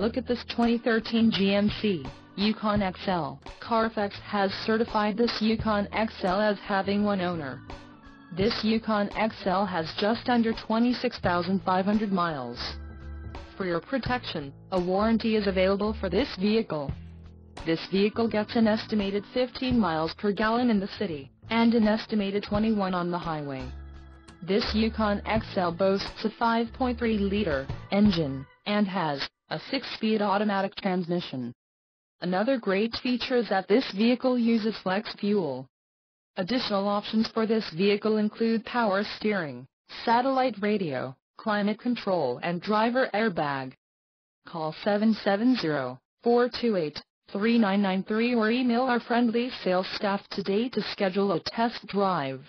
Look at this 2013 GMC Yukon XL. Carfax has certified this Yukon XL as having one owner. This Yukon XL has just under 26,500 miles. For your protection, a warranty is available for this vehicle. This vehicle gets an estimated 15 miles per gallon in the city, and an estimated 21 on the highway. This Yukon XL boasts a 5.3-liter engine, and has a 6-speed automatic transmission. Another great feature is that this vehicle uses flex fuel. Additional options for this vehicle include power steering, satellite radio, climate control and driver airbag. Call 770-428-3993 or email our friendly sales staff today to schedule a test drive.